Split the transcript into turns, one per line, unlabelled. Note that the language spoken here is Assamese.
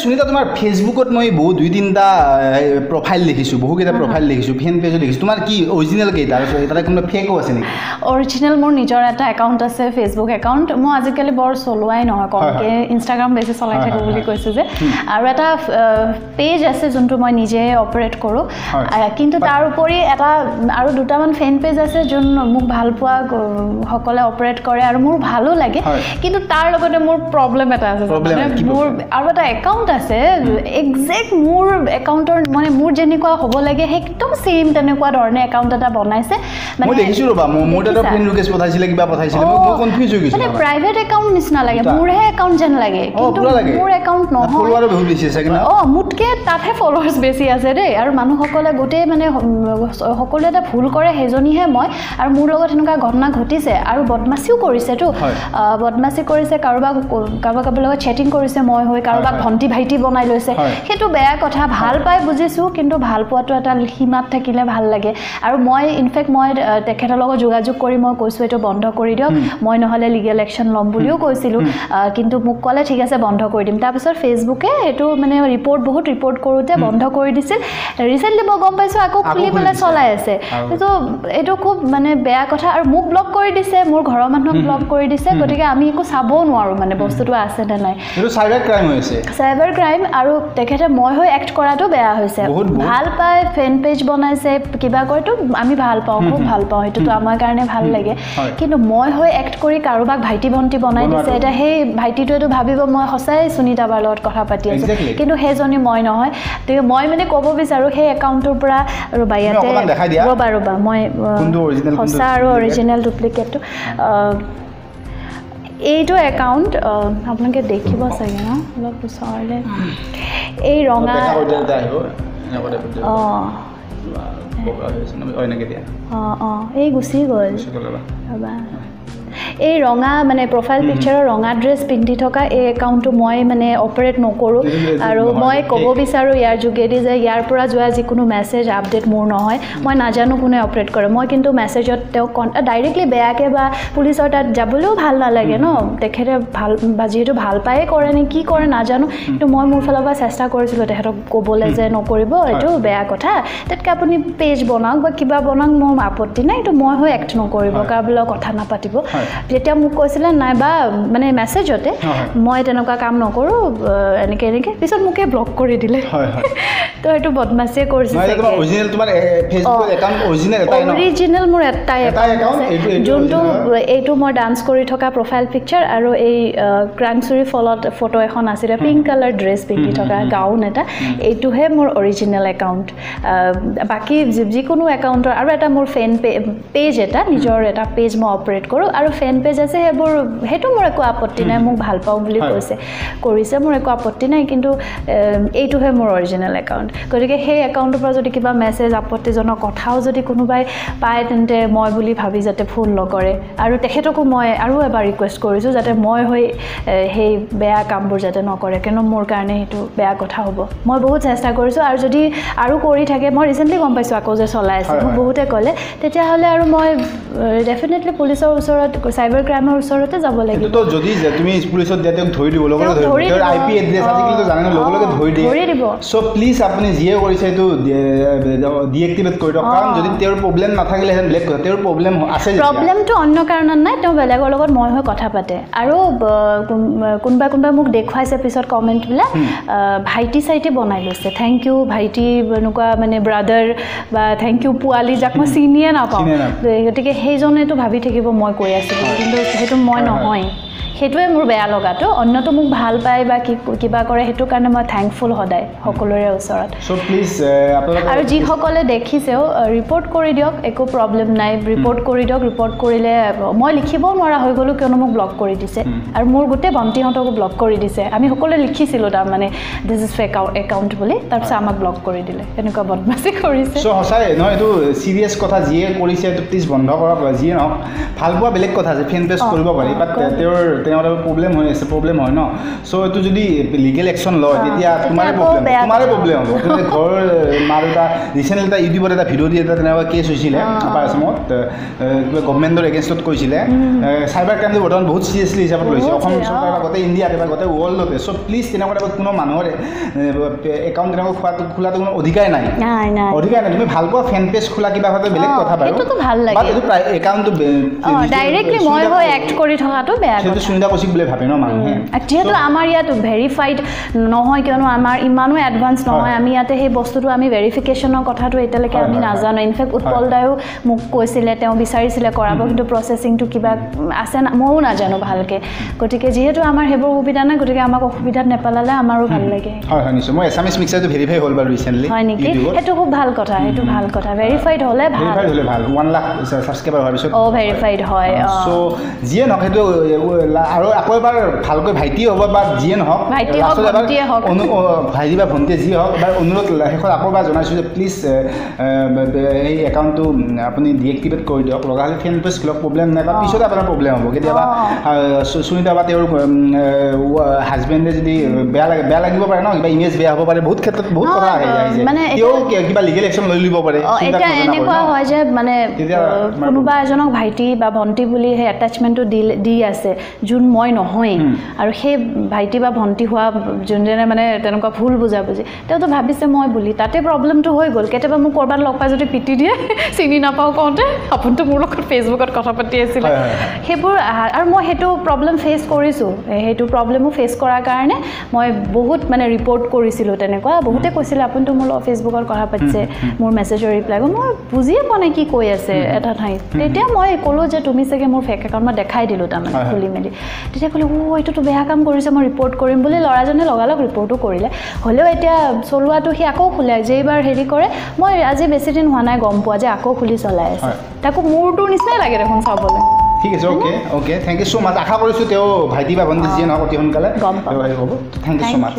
সুনিতা তোমাৰ ফেচবুকত মই বহুত দুই তিনিটা প্ৰফাইল দেখিছোঁ বহুকেইটা প্ৰফাইল দেখিছোঁ ফেন পেজো দেখিছোঁ। তোমাৰ কি অৰিজিনেল কেইটা? তাতে কোনোবা ফেকো আছে নেকি?
অৰিজিনেল মোৰ নিজৰ এটা একাউণ্ট আছে ফেচবুক একাউণ্ট মই আজিকালি বৰ চলোৱাই নহয় কমকৈ ইনষ্টাগ্ৰাম বেছি চলাই থাকোঁ বুলি কৈছোঁ যে। আৰু এটা পেজ আছে যোনটো মই নিজে অপাৰেট কৰোঁ। কিন্তু তাৰ উপৰি এটা আৰু দুটামান ফেন পেজ আছে যোন মোক ভাল পোৱা সকলে অপাৰেট কৰে আৰু মোৰ ভালো লাগে। কিন্তু তাৰ লগতে মোৰ প্ৰব্লেম এটা আছে মোৰ আৰু এটা একাউণ্ট আছে একজেক্ট মোৰ একাউণ্টৰ মানে মোৰ যেনেকুৱা হ'ব লাগে সেই একদম ছেইম তেনেকুৱা ধৰণে একাউণ্ট এটা বনাইছে। মানে প্ৰাইভেট একাউণ্ট নিচিনা লাগে মোৰহে একাউণ্ট যেন লাগে কিন্তু মোৰ একাউণ্ট নহয়। অঁ মোতকৈ তাতহে ফলোৱাৰ্ছ বেছি আছে দেই আৰু মানুহসকলে গোটেই মানে সকলোৱে এটা ভুল কৰে সেইজনীহে মই আৰু মোৰ লগত সেনেকুৱা ঘটনা ঘটিছে আৰু বদমাচিও কৰিছেতো। বদমাচি কৰিছে কাৰোবাক কাৰোবাক কাৰোবাৰ লগত চেটিং কৰিছে মই হৈ কাৰোবাক ভণ্টি ভাইটি বনাই লৈছে। সেইটো বেয়া কথা ভাল পাই বুজিছোঁ কিন্তু ভাল পোৱাটো এটা সীমাত থাকিলে ভাল লাগে। আৰু মই ইনফেক্ট মই তেখেতৰ লগত যোগাযোগ কৰি মই কৈছোঁ এইটো বন্ধ কৰি দিয়ক। মই নহ'লে লিগেল একশ্যন ল'ম বুলিও কৈছিলোঁ। কিন্তু মোক ক'লে ঠিক আছে বন্ধ কৰি দিম। তাৰপিছত ফেচবুকে এইটো মানে ৰিপৰ্ট বহুত ৰিপৰ্ট কৰোঁতে বন্ধ কৰি দিছিল। ৰিচেণ্টলি মই গম পাইছোঁ আকৌ খুলি পেলাই চলাই আছে। কিন্তু এইটো খুব মানে বেয়া কথা আৰু মোক ব্লক কৰি দিছে মোৰ ঘৰৰ মানুহক ব্লক কৰি দিছে। গতিকে আমি একো চাবও নোৱাৰোঁ মানে বস্তুটো আছে নে নাই। চাইবাৰ ক্ৰাইম আৰু তেখেতে মই হৈ এক্ট কৰাটো বেয়া হৈছে। ভাল পায় ফেন পেজ বনাইছে কিবা কৰেতো আমি ভাল পাওঁ খুব ভাল পাওঁ সেইটোতো আমাৰ কাৰণে ভাল লাগে। কিন্তু মই হৈ এক্ট কৰি কাৰোবাক ভাইটি ভণ্টি বনাই দিছে এতিয়া সেই ভাইটিটোৱেতো ভাবিব মই সঁচাই সুনীতা বাৰ লগত কথা পাতি আছোঁ। কিন্তু সেইজনী মই নহয়। গতিকে মই মানে ক'ব বিচাৰোঁ সেই একাউণ্টটোৰ পৰা ৰ'বা ইয়াতে ৰ'বা ৰ'বা মই সঁচা আৰু অৰিজিনেল ডুপ্লিকেটটো এইটো একাউণ্ট আপোনালোকে দেখিব চাগে ন অলপ ওচৰলৈ এই ৰঙা অঁ অঁ অঁ এই গুচি গ'ল ৰ'বা এই ৰঙা মানে প্ৰফাইল পিকচাৰৰ ৰঙা ড্ৰেছ পিন্ধি থকা এই একাউণ্টটো মই মানে অপাৰেট নকৰোঁ। আৰু মই ক'ব বিচাৰোঁ ইয়াৰ যোগেদি যে ইয়াৰ পৰা যোৱা যিকোনো মেছেজ আপডেট মোৰ নহয়। মই নাজানো কোনে অপাৰেট কৰে। মই কিন্তু মেছেজত তেওঁক কন ডাইৰেক্টলি বেয়াকৈ বা পুলিচৰ তাত যাবলৈও ভাল নালাগে ন? তেখেতে ভাল বা যিহেতু ভাল পায়ে কৰে নে কি কৰে নাজানো। কিন্তু মই মোৰ ফালৰ পৰা চেষ্টা কৰিছিলোঁ তেখেতক ক'বলৈ যে নকৰিব এইটো বেয়া কথা। তাতকৈ আপুনি পেজ বনাওক বা কিবা বনাওক মোৰ আপত্তি নাই। এইটো মই হৈ এক্ট নকৰিব কাৰোবাৰ লগত কথা নাপাতিব। যেতিয়া মোক কৈছিলে নাইবা মানে মেছেজতে মই তেনেকুৱা কাম নকৰোঁ এনেকৈ এনেকৈ। পিছত মোকে ব্লক কৰি দিলে। তো সেইটো বদমাচিয়ে কৰিছে অৰিজিনেল মোৰ এটাই যোনটো এইটো মই ডান্স কৰি থকা প্ৰফাইল পিকচাৰ আৰু এই ক্ৰাংচুৰী ফলত ফটো এখন আছিলে পিংক কালাৰ ড্ৰেছ পিন্ধি থকা গাউন এটা এইটোহে মোৰ অৰিজিনেল একাউণ্ট বাকী যিকোনো একাউণ্টৰ আৰু এটা মোৰ ফেন পেজ এটা নিজৰ এটা পেজ মই অপাৰেট কৰোঁ আৰু ফেন পেজ আছে সেইবোৰ সেইটো মোৰ একো আপত্তি নাই মোক ভাল পাওঁ বুলি কৈছে। কৰিছে মোৰ একো আপত্তি নাই কিন্তু এইটোহে মোৰ অৰিজিনেল একাউণ্ট গতিকে সেই একাউণ্টৰ পৰা যদি কিবা মেছেজ আপত্তিজনক কথাও যদি কোনোবাই পায় তেন্তে মই বুলি ভাবি যাতে ফোন নকৰে। আৰু তেখেতকো মই আৰু এবাৰ ৰিকুৱেষ্ট কৰিছোঁ যাতে মই হৈ সেই বেয়া কামবোৰ যাতে নকৰে কিয়নো মোৰ কাৰণে সেইটো বেয়া কথা হ'ব। মই বহুত চেষ্টা কৰিছোঁ আৰু যদি আৰু কৰি থাকে মই ৰিচেণ্টলি গম পাইছোঁ আকৌ যে চলাই আছে। মোক বহুতে ক'লে তেতিয়াহ'লে আৰু মই ডেফিনেটলি পুলিচৰ ওচৰত চাইবাৰ ক্ৰাইমৰ ওচৰতে যাব লাগিব।
যদি তুমি পুলিচত দিয়া তেওঁক ধৰি দিব লগে লগে আই পি এড্ৰেছ আজিকালিতো জানে লগে লগে ধৰি দিয়ে।
ধৰি দিব।
চ' প্লিজ আপুনি যিয়ে কৰিছে এইটো ডিএক্টিভেট কৰি দিয়ক। কাৰণ যদি তেওঁৰ প্ৰব্লেম নাথাকিলেহেঁতেন বেলেগ কথা। তেওঁৰ প্ৰব্লেম আছে
প্ৰব্লেমটো অন্য কাৰণত নাই তেওঁ বেলেগৰ লগত মই হৈ কথা পাতে। আৰু কোনোবাই কোনোবাই মোক দেখুৱাইছে পিছত কমেণ্টবিলাক ভাইটি চাইটি বনাই লৈছে। থেংক ইউ ভাইটি এনেকুৱা মানে ব্ৰাদাৰ বা থেংক ইউ পোৱালি যাক মই চিনিয়ে নাপাওঁ। গতিকে সেইজনেতো ভাবি থাকিব মই কৈ আছিলোঁ। কিন্তু সেইটো মই নহয়। সেইটোৱে মোৰ বেয়া লগাটো। অন্যটো মোক ভাল পায় বা কিবা কৰে সেইটো কাৰণে মই থেংকফুল সদায় সকলোৰে ওচৰত। আৰু যিসকলে দেখিছেও ৰিপৰ্ট কৰি দিয়ক একো প্ৰব্লেম নাই। ৰিপৰ্ট কৰি দিয়ক ৰিপৰ্ট কৰিলে মই লিখিবও নোৱাৰা হৈ গ'লোঁ কিয়নো মোক ব্লক কৰি দিছে। আৰু মোৰ গোটেই ভণ্টিহঁতকো ব্লক কৰি দিছে। আমি সকলোৱে লিখিছিলোঁ তাৰমানে দিছ ইজ ফেক একাউণ্ট বুলি। তাৰপিছত আমাক ব্লক কৰি দিলে। এনেকুৱা বদমাচি কৰিছে।
সঁচাই নহয় এইটো চিৰিয়াছ কথা যিয়ে কৰিছে এইটো প্লিজ বন্ধ কৰক যিয়ে নহওক ভাল পোৱা বেলেগ কথা আছে ফেন পেজ কৰিব পাৰি বাট তেওঁৰ তেনেকুৱা প্ৰব্লেম হৈ আছে প্ৰব্লেম হয় ন? চ' এইটো যদি লিগেল একশ্যন লয় তেতিয়া তোমাৰে প্ৰব্লেম তোমাৰে। প্ৰব্লেম হ'ব। তেতিয়া ঘৰ মা দেউতা ৰিচেণ্টলি এটা ইউটিউবত এটা ভিডিঅ' দি এটা তেনেকুৱা কেছ হৈছিলে। আপাৰ আছামত কিবা গভমেণ্টৰ এগেইনষ্টত কৈছিলে চাইবাৰ ক্ৰাইমটো বৰ্তমান বহুত চিৰিয়াছলি হিচাপত লৈছে। অসম চৰকাৰ বা। গোটেই ইণ্ডিয়াতে বা গোটেই ৱৰ্ল্ডতে চ' প্লিজ তেনেকুৱা টাইপত কোনো মানুহৰ একাউণ্ট তেনেকুৱা খোৱাটো খোলাটো কোনো অধিকাৰ নাই। অধিকাৰ নাই। তুমি ভাল পোৱা ফেন পেজ খোলা কিবা হয়তো বেলেগ কথা বাৰু
ভাল
এইটো একাউণ্টটো
ডাইৰেক্টলি মই হৈ এক্ট কৰি থকাটো বেয়া
সুনিতা কৌশিক বুলি ভাবে ন মানুহে।
যিহেতু আমাৰ ইয়াত ভেৰিফাইড নহয় কিয়নো আমাৰ ইমানো এডভান্স নহয়
হয়।
আমি ইয়াতে সেই বস্তুটো আমি ভেৰিফিকেশ্যনৰ কথাটো এতিয়ালৈকে আমি। নাজানো। ইনফেক্ট উৎপল। দায়ো মোক কৈছিলে তেওঁ বিচাৰিছিলে কৰাব কিন্তু প্ৰচেচিংটো কিবা আছে ময়ো নাজানো ভালকৈ। গতিকে যিহেতু আমাৰ সেইবোৰ সুবিধা নাই গতিকে আমাক অসুবিধাত নেপেলালে আমাৰো ভাল লাগে।
হয় হয় নিশ্চয়। মই এছামিছ মিক্সাৰটো ভেৰিফাই হ'ল বাৰু ৰিচেণ্টলি
হয় নেকি? সেইটো খুব ভাল কথা সেইটো ভাল কথা। ভেৰিফাইড হ'লে ভাল।
ভেৰিফাইড হ'লে ভাল। ওৱান লাখ ছাবস্ক্ৰাইবাৰ হোৱাৰ পিছত
অঁ ভেৰিফাইড হয়। অঁ।
চ' যিয়ে নহওক সেইটো আৰু আকৌ এবাৰ ভালকৈ ভাইটিয়ে হ'ব বা যিয়ে নহওক
ভাইটি
ভাইটি বা ভণ্টিয়ে যি হওক এবাৰ অনুৰোধ শেষত আকৌ এবাৰ জনাইছোঁ যে প্লিজ এই একাউণ্টটো আপুনি ডিএক্টিভেট কৰি দিয়ক। লগা হ'লে ফেন পেজ খোলক প্ৰব্লেম নাই বা। পিছতে আপোনাৰ প্ৰব্লেম হ'ব। কেতিয়াবা সুনীতা বা তেওঁৰ হাজবেণ্ডে যদি বেয়া লাগে বেয়া লাগিব পাৰে ন? কিবা ইমেজ বেয়া হ'ব পাৰে। বহুত ক্ষেত্ৰত বহুত কথা আহি
মানে
তেওঁ কিবা লিগেল একশ্যন লৈ ল'ব পাৰে?
এতিয়া এনেকুৱা। হয় যে মানে কোনোবা এজনক ভাইটি বা ভণ্টি বুলি সেই এটাচমেণ্টটো দি দি আছে। যোন মই নহয়েই। আৰু সেই ভাইটি বা ভণ্টি হোৱা যোনজনে মানে তেনেকুৱা ভুল বুজাবুজি তেওঁতো ভাবিছে মই বুলি। তাতে প্ৰব্লেমটো হৈ গ'ল। কেতিয়াবা মোক ক'ৰবাত লগ পাই যদি পিটি দিয়ে চিনি নাপাওঁ কওঁতে আপুনিতো মোৰ লগত ফেচবুকত কথা পাতি আছিলে। সেইবোৰ আৰু মই সেইটো প্ৰব্লেম ফেচ কৰিছোঁ। সেইটো প্ৰব্লেমো ফেচ কৰাৰ কাৰণে মই বহুত মানে ৰিপৰ্ট কৰিছিলোঁ তেনেকুৱা। বহুতে কৈছিলে আপুনিতো মোৰ লগত ফেচবুকত কথা পাতিছে মোৰ মেছেজৰ ৰিপ্লাই মই বুজিয়ে পোৱা নাই কি কৈ আছে এটা ঠাইত। তেতিয়া মই ক'লোঁ যে তুমি চাগে মোৰ ফেক একাউণ্ট মই দেখাই দিলোঁ তাৰমানে। খুলি মেলি। তেতিয়া ক'লে অ' এইটোতো বেয়া কাম কৰিছে মই ৰিপৰ্ট কৰিম বুলি ল'ৰাজনে লগালগ ৰিপৰ্টো কৰিলে। হ'লেও এতিয়া চলোৱাটো সি আকৌ খোলে যেইবাৰ হেৰি কৰে মই আজি বেছিদিন হোৱা নাই গম পোৱা যে আকৌ খুলি চলাই আছে। তাকো মোৰটোৰ নিচিনাই লাগে দেখোন চাবলৈ।
ঠিক আছে okay okay thank you so' much আশা কৰিছোঁ তেওঁ ভাইটি বা ভণ্টি যিয়ে নহওক অতি সোনকালে
গম
হ'ব। Thank you so much